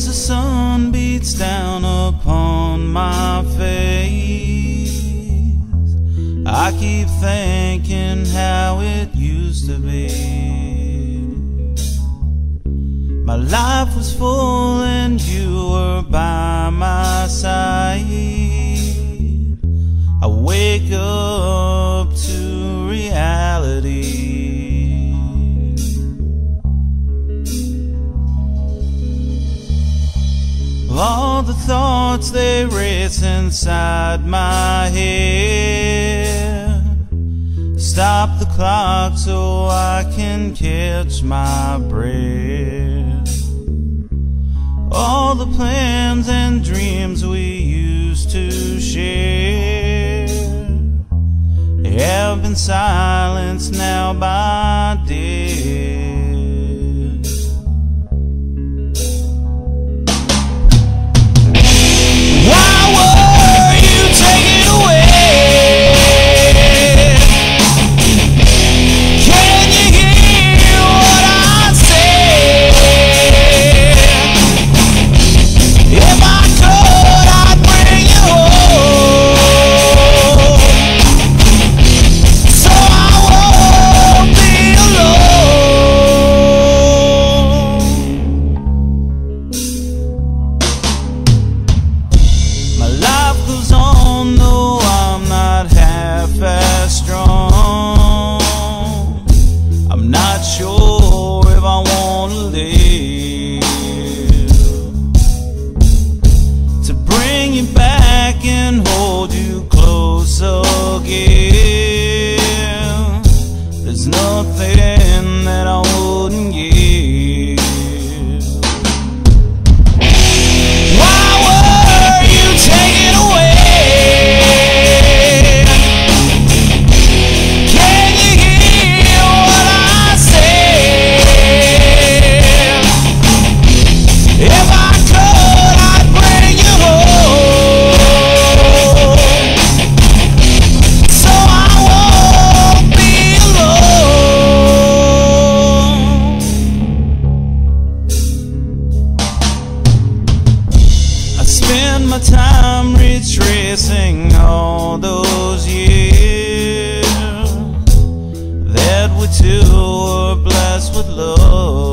As the sun beats down upon my face, I keep thinking how it used to be. My life was full and you were by my side. All the thoughts they race inside my head. Stop the clock so I can catch my breath. All the plans and dreams we used to share have been silenced now by death. Bring you back and hold you close again. All those years that we two were blessed with love.